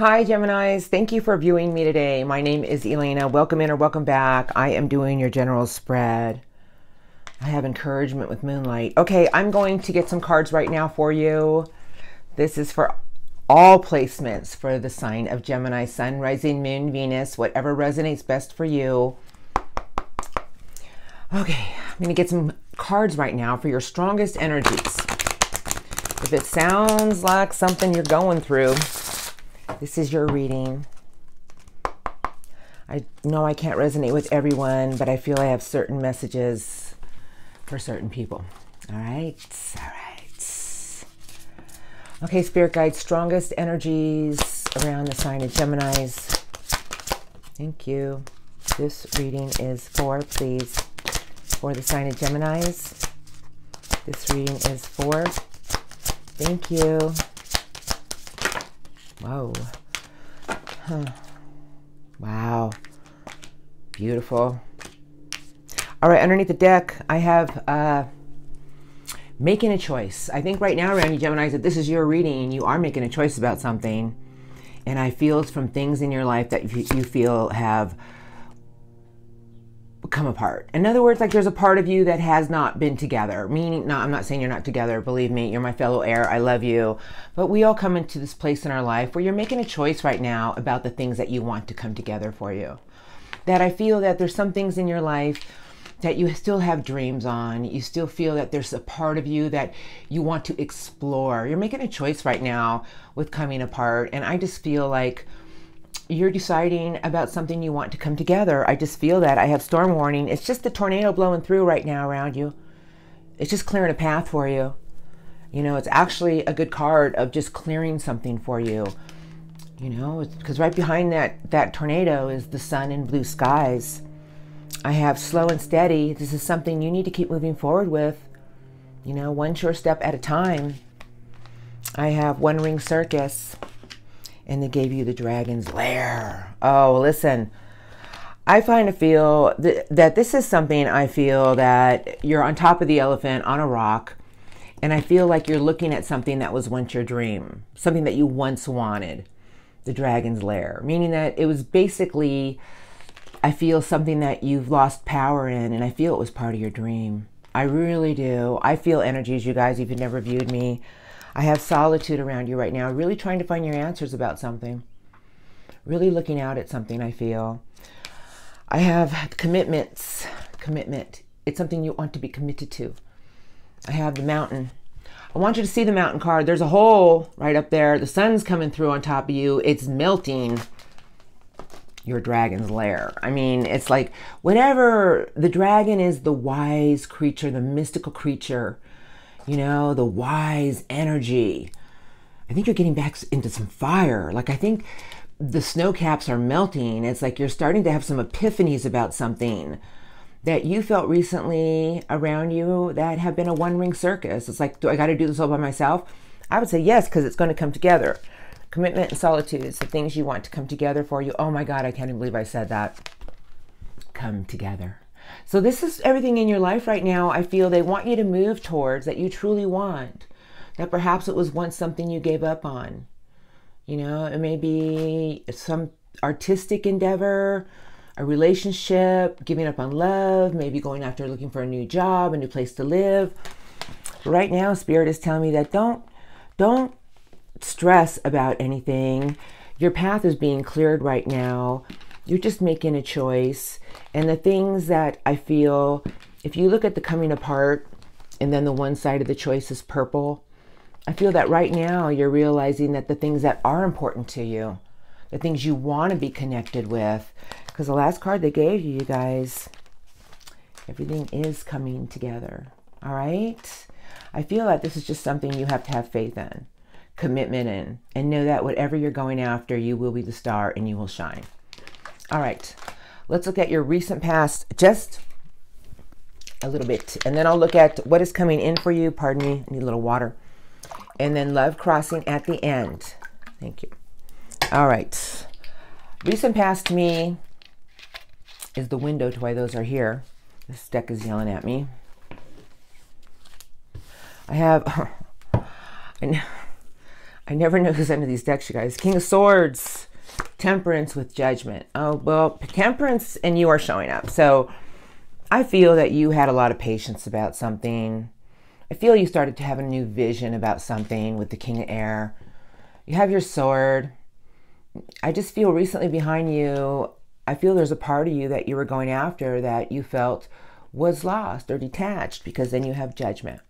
Hi, Geminis. Thank you for viewing me today. My name is Elena. Welcome in or welcome back. I am doing your general spread. I have encouragement with moonlight. Okay, I'm going to get some cards right now for you. This is for all placements for the sign of Gemini, Sun, Rising, Moon, Venus, whatever resonates best for you. Okay, I'm going to get some cards right now for your strongest energies. If it sounds like something you're going through, this is your reading. I know I can't resonate with everyone, but I feel I have certain messages for certain people. All right, all right. Okay, Spirit Guide, strongest energies around the sign of Geminis. Thank you. This reading is for, please, for the sign of Geminis. This reading is for. Thank you. Whoa. Huh. Wow. Beautiful. All right, underneath the deck, I have uh, making a choice. I think right now around you, Gemini, that this is your reading and you are making a choice about something. And I feel it's from things in your life that you feel have come apart. In other words, like there's a part of you that has not been together. Meaning, no, I'm not saying you're not together. Believe me, you're my fellow air. I love you. But we all come into this place in our life where you're making a choice right now about the things that you want to come together for you. That I feel that there's some things in your life that you still have dreams on. You still feel that there's a part of you that you want to explore. You're making a choice right now with coming apart. And I just feel like you're deciding about something you want to come together. I just feel that. I have storm warning. It's just the tornado blowing through right now around you. It's just clearing a path for you. You know, it's actually a good card of just clearing something for you. You know, because right behind that, that tornado is the sun and blue skies. I have slow and steady. This is something you need to keep moving forward with. You know, one sure step at a time. I have one ring circus and they gave you the dragon's lair. Oh, listen. I find to feel th- that this is something I feel that you're on top of the elephant on a rock, and I feel like you're looking at something that was once your dream, something that you once wanted, the dragon's lair, meaning that it was basically, I feel something that you've lost power in, and I feel it was part of your dream. I really do. I feel energies, you guys, if you've never viewed me. I have solitude around you right now, really trying to find your answers about something. Really looking out at something, I feel. I have commitments. Commitment. It's something you want to be committed to. I have the mountain. I want you to see the mountain card. There's a hole right up there. The sun's coming through on top of you. It's melting your dragon's lair. I mean, it's like whatever the dragon is the wise creature, the mystical creature you know, the wise energy. I think you're getting back into some fire. Like, I think the snow caps are melting. It's like you're starting to have some epiphanies about something that you felt recently around you that have been a one ring circus. It's like, do I got to do this all by myself? I would say yes, because it's going to come together. Commitment and solitude is the things you want to come together for you. Oh my God, I can't even believe I said that. Come together. So this is everything in your life right now. I feel they want you to move towards that you truly want. That perhaps it was once something you gave up on. You know, it may be some artistic endeavor, a relationship, giving up on love, maybe going after looking for a new job, a new place to live. Right now, spirit is telling me that don't don't stress about anything. Your path is being cleared right now. You're just making a choice. And the things that I feel, if you look at the coming apart and then the one side of the choice is purple, I feel that right now you're realizing that the things that are important to you, the things you want to be connected with, because the last card they gave you, you guys, everything is coming together. All right? I feel like this is just something you have to have faith in, commitment in, and know that whatever you're going after, you will be the star and you will shine. All right, let's look at your recent past just a little bit. And then I'll look at what is coming in for you. Pardon me, I need a little water. And then love crossing at the end. Thank you. All right. Recent past me is the window to why those are here. This deck is yelling at me. I have, I I never know who's under these decks, you guys. King of Swords, Temperance with Judgment. Oh, well, Temperance and you are showing up. So I feel that you had a lot of patience about something. I feel you started to have a new vision about something with the King of Air. You have your sword. I just feel recently behind you, I feel there's a part of you that you were going after that you felt was lost or detached because then you have judgment.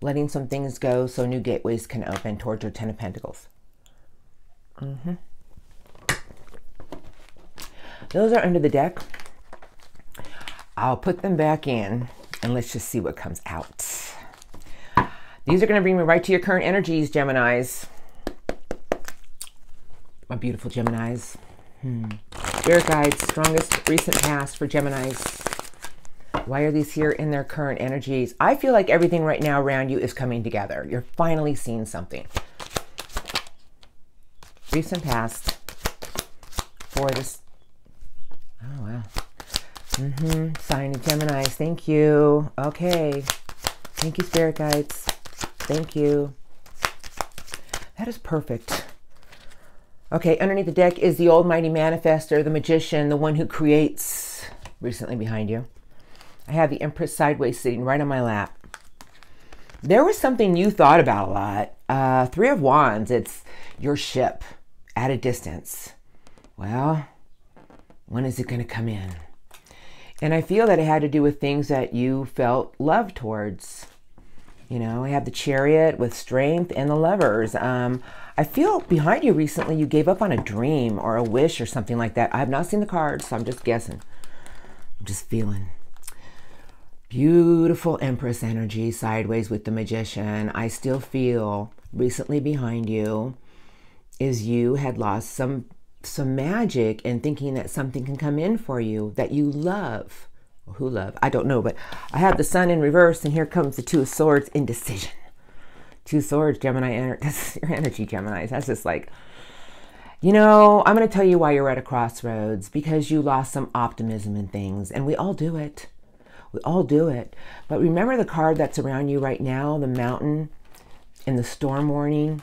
Letting some things go so new gateways can open towards your Ten of Pentacles. Mm-hmm. Those are under the deck. I'll put them back in and let's just see what comes out. These are going to bring me right to your current energies, Geminis. My beautiful Geminis. Hmm. Spirit guides, strongest recent past for Geminis. Why are these here in their current energies? I feel like everything right now around you is coming together. You're finally seeing something. Recent past for this. Oh, wow. Mm-hmm. Sign of Geminis. Thank you. Okay. Thank you, Spirit Guides. Thank you. That is perfect. Okay, underneath the deck is the Almighty Manifester, the Magician, the one who creates. Recently behind you. I have the Empress sideways sitting right on my lap. There was something you thought about a lot. Uh, Three of Wands, it's your ship at a distance. Well, when is it going to come in? And I feel that it had to do with things that you felt love towards. You know, I have the chariot with strength and the lovers. Um, I feel behind you recently you gave up on a dream or a wish or something like that. I have not seen the cards, so I'm just guessing. I'm just feeling. Beautiful Empress energy sideways with the Magician. I still feel recently behind you is you had lost some some magic and thinking that something can come in for you that you love. Who love? I don't know, but I have the sun in reverse, and here comes the two of swords, indecision. Two swords, Gemini. That's your energy, Gemini. That's just like, you know, I'm going to tell you why you're at a crossroads because you lost some optimism in things, and we all do it. We all do it. But remember the card that's around you right now, the mountain and the storm warning?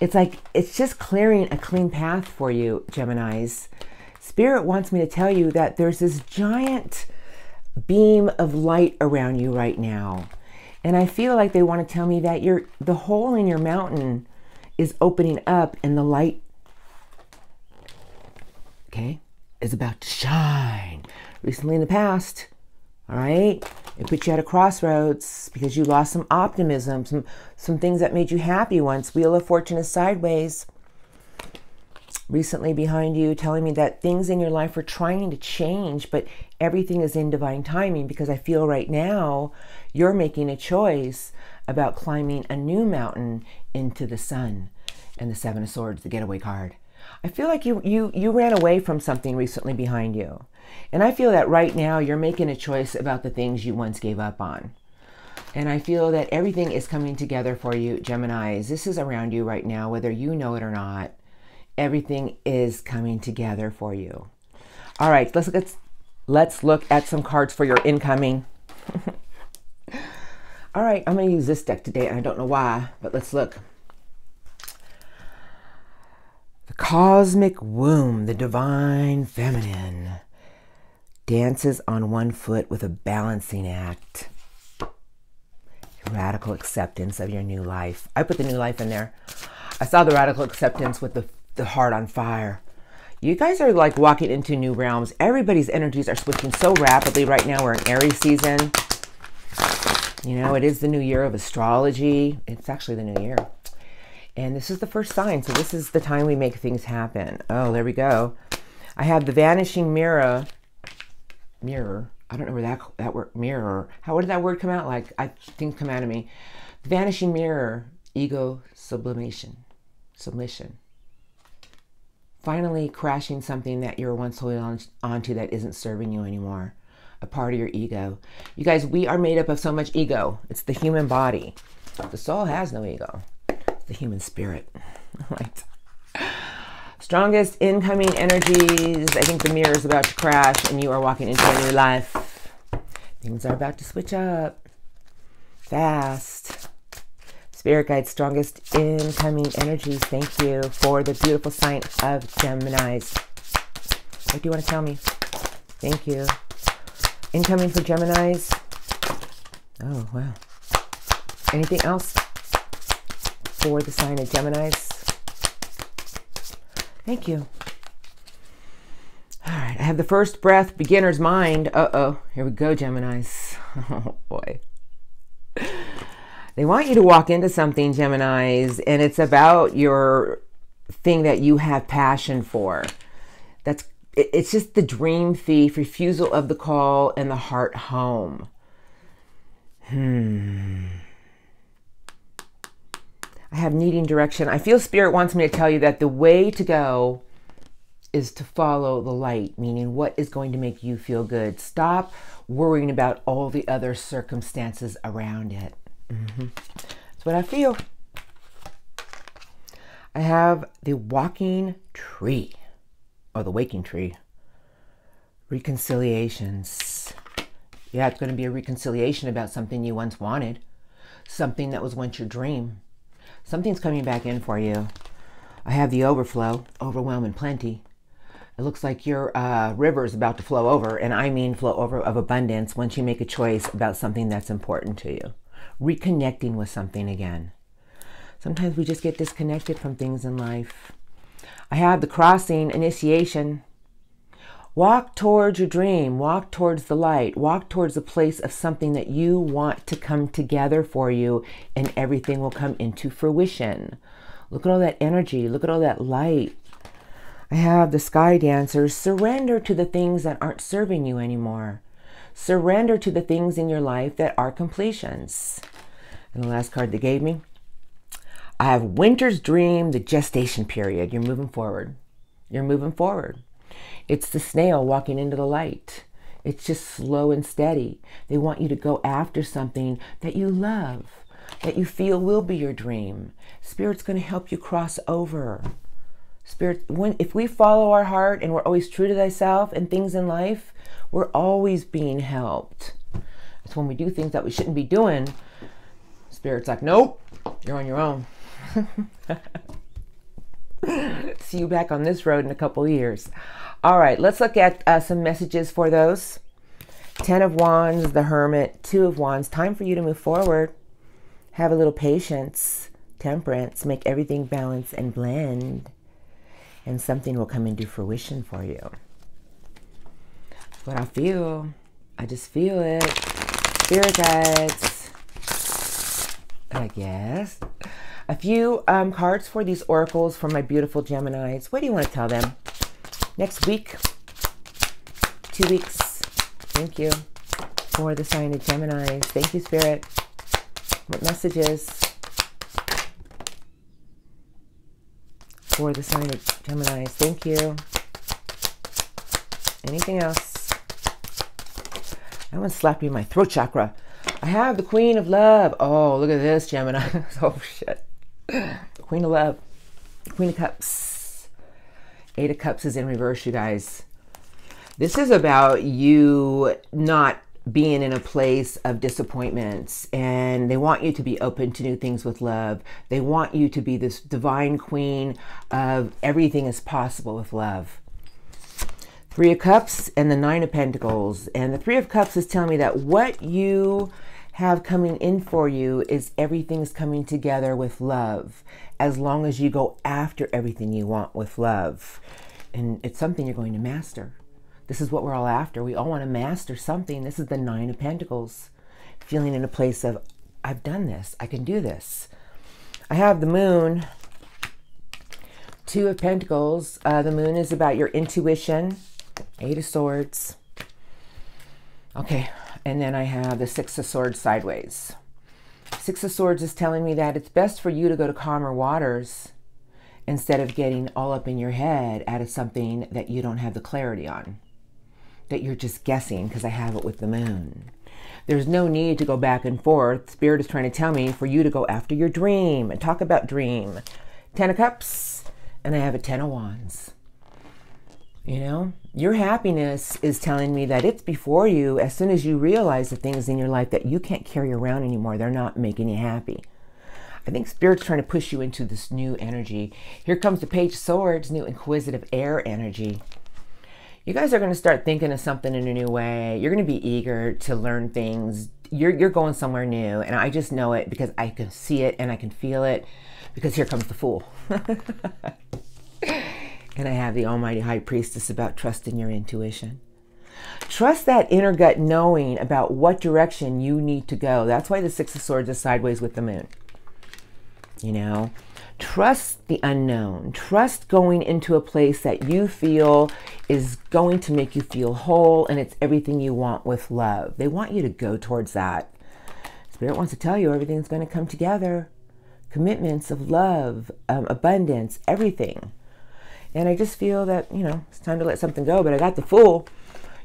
It's like it's just clearing a clean path for you, Geminis. Spirit wants me to tell you that there's this giant beam of light around you right now. And I feel like they want to tell me that you're the hole in your mountain is opening up and the light okay is about to shine. Recently in the past, all right? It put you at a crossroads because you lost some optimism, some, some things that made you happy once. Wheel of Fortune is sideways. Recently behind you, telling me that things in your life are trying to change, but everything is in divine timing because I feel right now you're making a choice about climbing a new mountain into the sun. And the Seven of Swords, the getaway card. I feel like you you you ran away from something recently behind you. And I feel that right now you're making a choice about the things you once gave up on. And I feel that everything is coming together for you, Geminis. This is around you right now, whether you know it or not. Everything is coming together for you. All right, let's at, let's look at some cards for your incoming. All right, I'm going to use this deck today, and I don't know why, but let's look. The Cosmic Womb, the Divine Feminine dances on one foot with a balancing act. Radical acceptance of your new life. I put the new life in there. I saw the radical acceptance with the, the heart on fire. You guys are like walking into new realms. Everybody's energies are switching so rapidly right now. We're in Aries season. You know, it is the new year of astrology. It's actually the new year. And this is the first sign. So this is the time we make things happen. Oh, there we go. I have the vanishing mirror mirror. I don't know where that that word mirror. How did that word come out like? I think come out of me. Vanishing mirror, ego sublimation, submission. Finally, crashing something that you're once holding on onto that isn't serving you anymore. A part of your ego. You guys, we are made up of so much ego. It's the human body. The soul has no ego. It's the human spirit. right. Strongest incoming energies. I think the mirror is about to crash and you are walking into a new life. Things are about to switch up. Fast. Spirit guide, strongest incoming energies. Thank you for the beautiful sign of Geminis. What do you want to tell me? Thank you. Incoming for Geminis. Oh, wow. Anything else for the sign of Geminis? Thank you. All right, I have the first breath, beginner's mind. Uh oh, here we go, Geminis. Oh boy. They want you to walk into something, Geminis, and it's about your thing that you have passion for. That's it's just the dream thief, refusal of the call, and the heart home. I have needing direction. I feel Spirit wants me to tell you that the way to go is to follow the light, meaning what is going to make you feel good. Stop worrying about all the other circumstances around it. Mm-hmm. That's what I feel. I have the walking tree or the waking tree. Reconciliations. Yeah, it's going to be a reconciliation about something you once wanted, something that was once your dream. Something's coming back in for you. I have the overflow, overwhelm, and plenty. It looks like your uh, river is about to flow over, and I mean flow over of abundance once you make a choice about something that's important to you. Reconnecting with something again. Sometimes we just get disconnected from things in life. I have the crossing initiation. Walk towards your dream, walk towards the light, walk towards a place of something that you want to come together for you, and everything will come into fruition. Look at all that energy, look at all that light. I have the sky dancers. Surrender to the things that aren't serving you anymore. Surrender to the things in your life that are completions. And the last card they gave me I have Winter's Dream, the gestation period. You're moving forward. You're moving forward. It's the snail walking into the light. It's just slow and steady. They want you to go after something that you love, that you feel will be your dream. Spirit's going to help you cross over. Spirit, when if we follow our heart and we're always true to thyself and things in life, we're always being helped. It's when we do things that we shouldn't be doing. Spirit's like, nope, you're on your own. See you back on this road in a couple years. All right, let's look at uh, some messages for those. Ten of Wands, the Hermit, Two of Wands. Time for you to move forward. Have a little patience, temperance, make everything balance and blend and something will come into fruition for you. What I feel. I just feel it. Spirit guides. I guess. A few um, cards for these oracles for my beautiful Geminis. What do you want to tell them? Next week, two weeks. Thank you for the sign of Geminis. Thank you, Spirit. What messages? for the sign of Geminis. Thank you. Anything else? I want to slap you in my throat chakra. I have the Queen of Love. Oh, look at this, Gemini. oh, shit. Queen of Love. Queen of Cups. Eight of Cups is in reverse, you guys. This is about you not being in a place of disappointments and they want you to be open to new things with love. They want you to be this divine queen of everything is possible with love. Three of Cups and the Nine of Pentacles. And the Three of Cups is telling me that what you have coming in for you is everything's coming together with love as long as you go after everything you want with love. And it's something you're going to master. This is what we're all after. We all want to master something. This is the Nine of Pentacles. Feeling in a place of, I've done this. I can do this. I have the Moon. Two of Pentacles. Uh, the Moon is about your intuition. Eight of Swords. Okay. And then I have the Six of Swords sideways. Six of Swords is telling me that it's best for you to go to calmer waters instead of getting all up in your head out of something that you don't have the clarity on that you're just guessing because I have it with the moon. There's no need to go back and forth. Spirit is trying to tell me for you to go after your dream and talk about dream. Ten of Cups, and I have a Ten of Wands. You know, your happiness is telling me that it's before you as soon as you realize the things in your life that you can't carry around anymore. They're not making you happy. I think Spirit's trying to push you into this new energy. Here comes the Page of Swords, new inquisitive air energy. You guys are going to start thinking of something in a new way. You're going to be eager to learn things. You're, you're going somewhere new. And I just know it because I can see it and I can feel it because here comes the Fool. and I have the Almighty High Priestess about trusting your intuition. Trust that inner gut knowing about what direction you need to go. That's why the Six of Swords is sideways with the moon. You know, trust the unknown. Trust going into a place that you feel is going to make you feel whole and it's everything you want with love. They want you to go towards that. Spirit wants to tell you everything's going to come together. Commitments of love, um, abundance, everything. And I just feel that, you know, it's time to let something go. But I got the fool.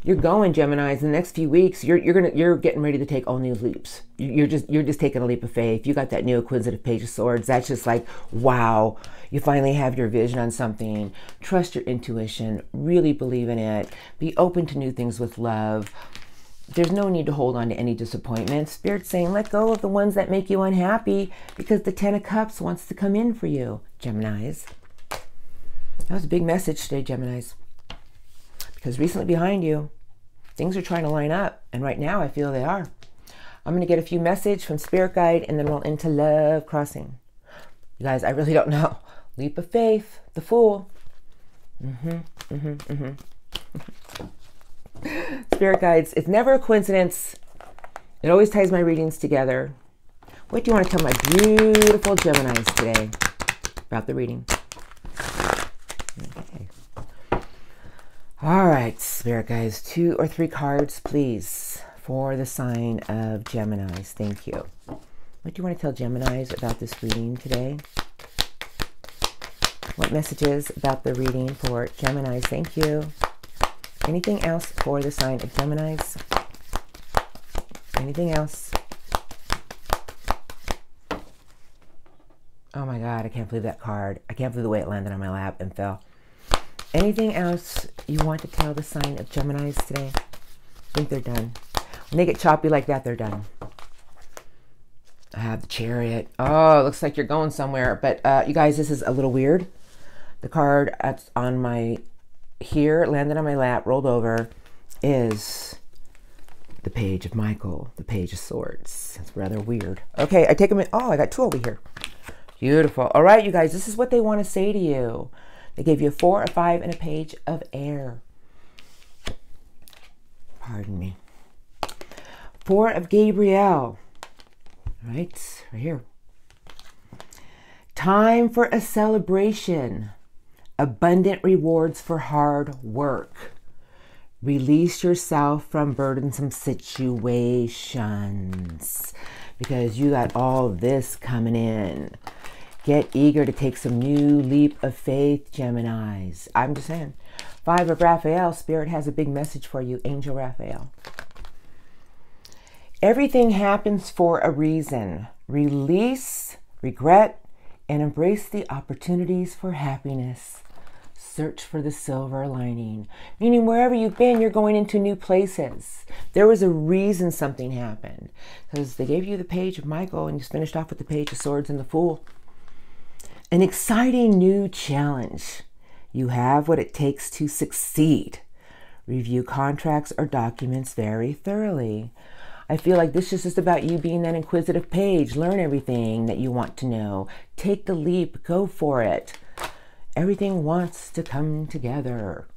You're going Gemini's in the next few weeks you're, you're gonna you're getting ready to take all new leaps. You're just you're just taking a leap of faith. You got that new inquisitive page of swords. That's just like wow you finally have your vision on something. Trust your intuition. Really believe in it. Be open to new things with love. There's no need to hold on to any disappointments. Spirit's saying, let go of the ones that make you unhappy because the Ten of Cups wants to come in for you, Geminis. That was a big message today, Geminis. Because recently behind you, things are trying to line up. And right now, I feel they are. I'm going to get a few message from Spirit Guide and then we'll into Love Crossing. You guys, I really don't know. Leap of faith, the Fool. Mm-hmm, mm-hmm, mm-hmm. Spirit Guides, it's never a coincidence. It always ties my readings together. What do you want to tell my beautiful Geminis today about the reading? All right, Spirit guys, two or three cards, please, for the sign of Geminis. Thank you. What do you want to tell Geminis about this reading today? What messages about the reading for Geminis? Thank you. Anything else for the sign of Geminis? Anything else? Oh my God, I can't believe that card. I can't believe the way it landed on my lap and fell. Anything else you want to tell the sign of Geminis today? I think they're done. When they get choppy like that, they're done. I have the chariot. Oh, it looks like you're going somewhere. But uh, you guys, this is a little weird. The card that's on my here, landed on my lap, rolled over, is the page of Michael, the page of swords. That's rather weird. Okay, I take them in. Oh, I got two over here. Beautiful. All right, you guys, this is what they want to say to you. They gave you a four, a five, and a page of air. Pardon me. Four of Gabriel. Right, right here. Time for a celebration. Abundant rewards for hard work. Release yourself from burdensome situations because you got all this coming in. Get eager to take some new leap of faith, Geminis. I'm just saying. Five of Raphael, Spirit has a big message for you, Angel Raphael. Everything happens for a reason. Release regret and embrace the opportunities for happiness. Search for the silver lining. Meaning, wherever you've been, you're going into new places. There was a reason something happened. Because they gave you the page of Michael and you finished off with the page of swords and the fool. An exciting new challenge. You have what it takes to succeed. Review contracts or documents very thoroughly. I feel like this is just about you being that inquisitive page. Learn everything that you want to know. Take the leap. Go for it. Everything wants to come together.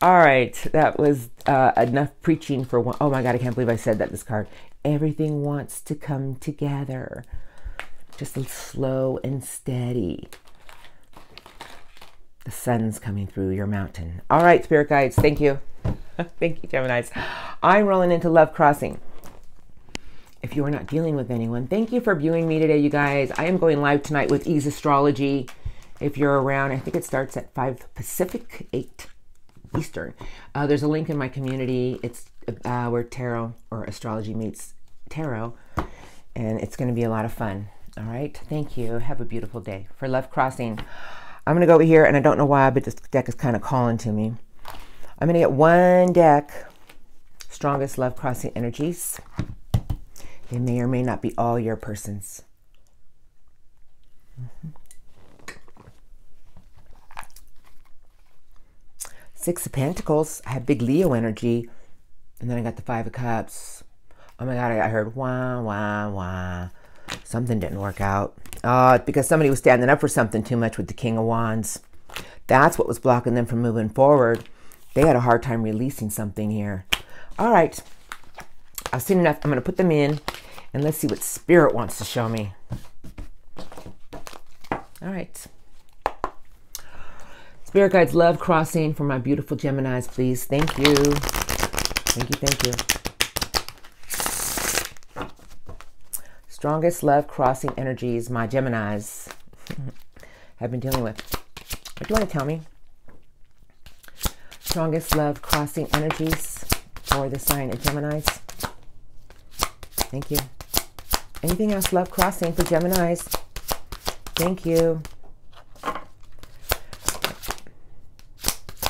All right, that was uh, enough preaching for one. Oh my God, I can't believe I said that this card. Everything wants to come together just slow and steady. The sun's coming through your mountain. All right, spirit guides, thank you. thank you, Geminis. I'm rolling into Love Crossing. If you are not dealing with anyone, thank you for viewing me today, you guys. I am going live tonight with Ease Astrology. If you're around, I think it starts at 5 Pacific, 8 Eastern. Uh, there's a link in my community. It's uh, where tarot or astrology meets tarot, and it's going to be a lot of fun. All right. Thank you. Have a beautiful day. For Love Crossing, I'm going to go over here, and I don't know why, but this deck is kind of calling to me. I'm going to get one deck, Strongest Love Crossing Energies. They may or may not be all your persons. Mm-hmm. Six of Pentacles. I have big Leo energy. And then I got the Five of Cups. Oh my God, I heard wah, wah, wah. Something didn't work out. Uh, because somebody was standing up for something too much with the King of Wands. That's what was blocking them from moving forward. They had a hard time releasing something here. All right. I've seen enough. I'm going to put them in and let's see what Spirit wants to show me. All right. Spirit guides, love crossing for my beautiful Geminis, please. Thank you. Thank you, thank you. Strongest love crossing energies my Geminis have been dealing with. What do you want to tell me? Strongest love crossing energies for the sign of Geminis. Thank you. Anything else love crossing for Geminis? Thank you.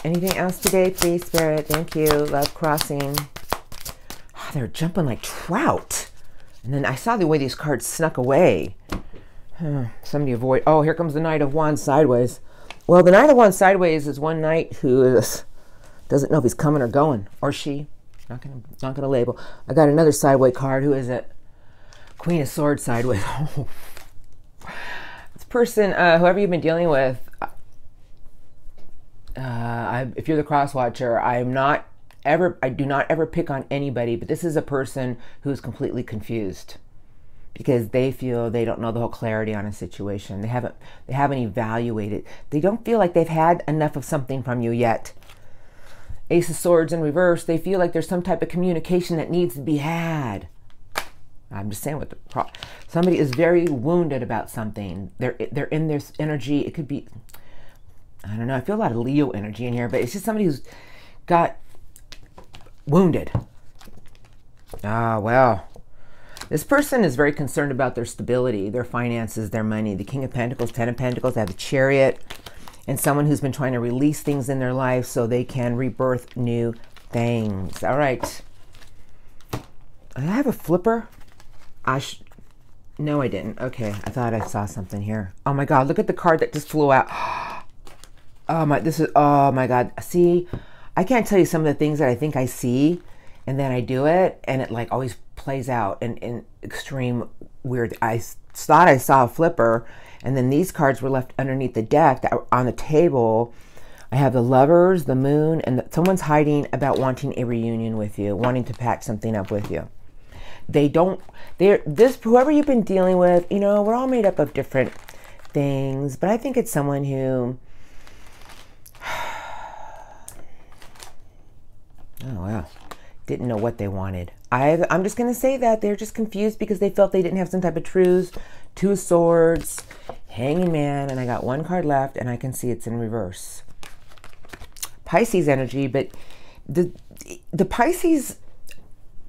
Anything else today, please, Spirit? Thank you. Love crossing. Oh, they're jumping like trout. And then I saw the way these cards snuck away. somebody avoid. Oh, here comes the Knight of Wands sideways. Well, the Knight of Wands sideways is one knight who is, doesn't know if he's coming or going, or she. Not gonna, not gonna label. I got another sideways card. Who is it? Queen of Swords sideways. this person, uh, whoever you've been dealing with, uh, I, if you're the cross watcher, I'm not ever, I do not ever pick on anybody, but this is a person who's completely confused because they feel they don't know the whole clarity on a situation. They haven't, they haven't evaluated. They don't feel like they've had enough of something from you yet. Ace of Swords in reverse, they feel like there's some type of communication that needs to be had. I'm just saying what the pro- somebody is very wounded about something. They're they're in this energy. It could be I don't know. I feel a lot of Leo energy in here, but it's just somebody who's got wounded. Ah, well. This person is very concerned about their stability, their finances, their money. The King of Pentacles, Ten of Pentacles, they have the Chariot, and someone who's been trying to release things in their life so they can rebirth new things. All right. I have a flipper. I no, I didn't. Okay, I thought I saw something here. Oh my God, look at the card that just flew out. Oh my, this is, oh my God. See, I can't tell you some of the things that I think I see and then I do it and it like always plays out in, in extreme weird. I thought I saw a flipper and then these cards were left underneath the deck that on the table. I have the lovers, the moon, and the, someone's hiding about wanting a reunion with you, wanting to patch something up with you. They don't, they're, this, whoever you've been dealing with, you know, we're all made up of different things, but I think it's someone who, Oh, wow. Didn't know what they wanted. I, I'm just going to say that they're just confused because they felt they didn't have some type of truths. Two swords, hanging man, and I got one card left, and I can see it's in reverse. Pisces energy, but the the Pisces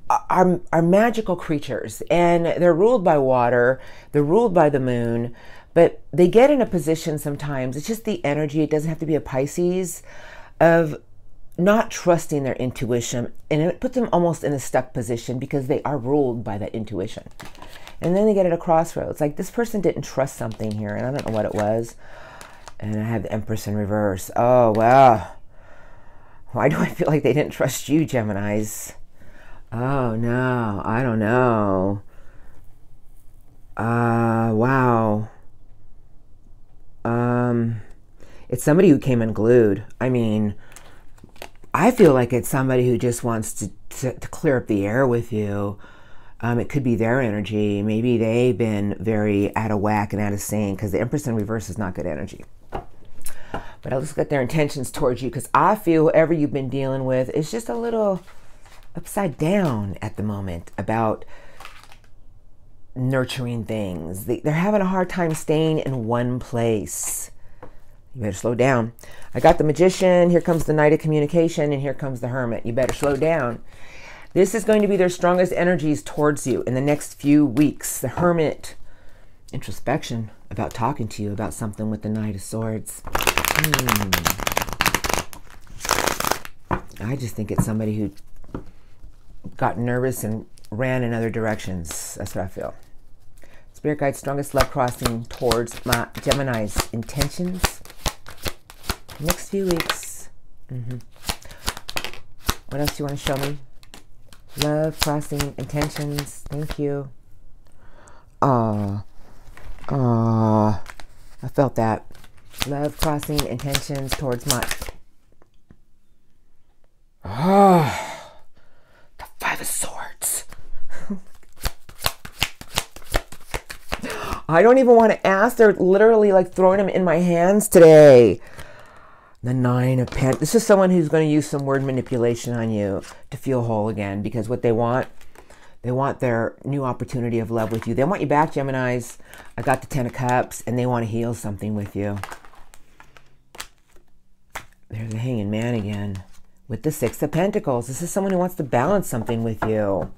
are, are magical creatures, and they're ruled by water. They're ruled by the moon, but they get in a position sometimes. It's just the energy. It doesn't have to be a Pisces of not trusting their intuition and it puts them almost in a stuck position because they are ruled by that intuition. And then they get at a crossroads. Like this person didn't trust something here and i don't know what it was. And i have the empress in reverse. Oh wow why do i feel like they didn't trust you geminis? Oh no. I don't know. Uh wow. Um it's somebody who came unglued i mean I feel like it's somebody who just wants to, to, to clear up the air with you. Um, it could be their energy. Maybe they've been very out of whack and out of sync because the Empress in reverse is not good energy. But I look at their intentions towards you because I feel whoever you've been dealing with is just a little upside down at the moment about nurturing things. They, they're having a hard time staying in one place. You better slow down. I got the magician. Here comes the knight of communication, and here comes the hermit. You better slow down. This is going to be their strongest energies towards you in the next few weeks. The hermit, introspection about talking to you about something with the knight of swords. Hmm. I just think it's somebody who got nervous and ran in other directions. That's what I feel. Spirit guide, strongest love crossing towards my Gemini's intentions. Next few weeks. Mm-hmm. What else do you want to show me? Love crossing intentions. Thank you. Ah, ah, I felt that. Love crossing intentions towards my. Ah, the Five of Swords. I don't even want to ask. They're literally like throwing them in my hands today. The Nine of Pentacles. This is someone who's going to use some word manipulation on you to feel whole again because what they want, they want their new opportunity of love with you. They want you back, Geminis. I got the Ten of Cups and they want to heal something with you. There's a hanging man again with the Six of Pentacles. This is someone who wants to balance something with you.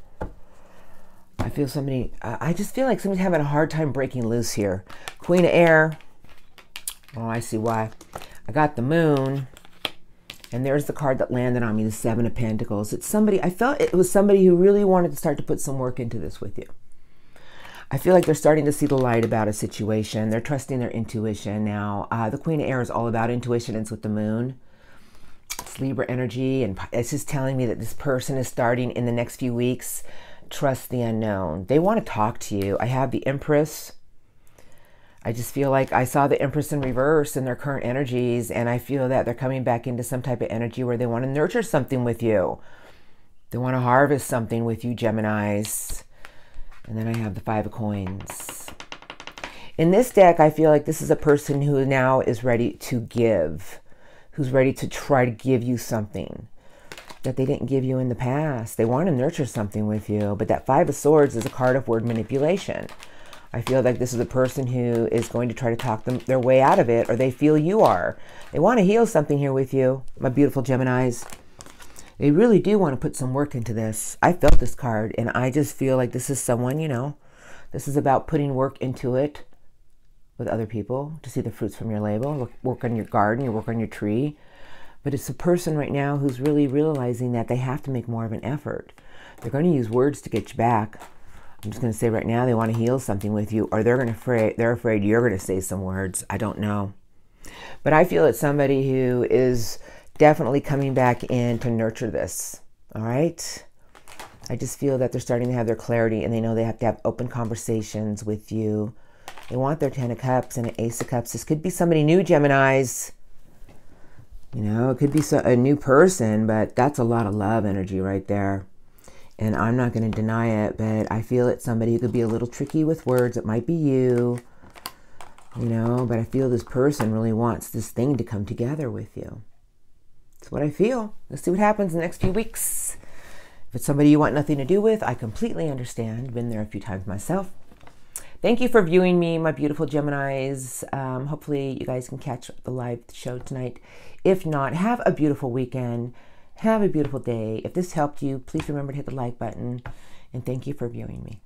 I feel somebody, I just feel like somebody's having a hard time breaking loose here. Queen of Air. Oh, I see why. I got the moon. And there's the card that landed on me, the Seven of Pentacles. It's somebody, I felt it was somebody who really wanted to start to put some work into this with you. I feel like they're starting to see the light about a situation. They're trusting their intuition now. Uh, the Queen of Air is all about intuition. It's with the moon. It's Libra energy. And it's just telling me that this person is starting in the next few weeks. Trust the unknown. They want to talk to you. I have the Empress. I just feel like I saw the Empress in reverse in their current energies, and I feel that they're coming back into some type of energy where they want to nurture something with you. They want to harvest something with you, Geminis. And then I have the Five of Coins. In this deck, I feel like this is a person who now is ready to give, who's ready to try to give you something that they didn't give you in the past. They want to nurture something with you, but that Five of Swords is a card of word manipulation. I feel like this is a person who is going to try to talk them their way out of it, or they feel you are. They want to heal something here with you, my beautiful Geminis. They really do want to put some work into this. I felt this card, and I just feel like this is someone, you know, this is about putting work into it with other people to see the fruits from your label, work on your garden, you work on your tree. But it's a person right now who's really realizing that they have to make more of an effort. They're going to use words to get you back. I'm just going to say right now they want to heal something with you, or they're going to afraid they're afraid you're going to say some words. I don't know, but I feel it's somebody who is definitely coming back in to nurture this. All right. I just feel that they're starting to have their clarity and they know they have to have open conversations with you. They want their Ten of Cups and an Ace of Cups. This could be somebody new, Geminis. You know, it could be a new person, but that's a lot of love energy right there. And I'm not going to deny it, but I feel it's somebody who could be a little tricky with words. It might be you, you know, but I feel this person really wants this thing to come together with you. That's what I feel. Let's see what happens in the next few weeks. If it's somebody you want nothing to do with, I completely understand. Been there a few times myself. Thank you for viewing me, my beautiful Geminis. Um, hopefully, you guys can catch the live show tonight. If not, have a beautiful weekend. Have a beautiful day. If this helped you, please remember to hit the like button. And thank you for viewing me.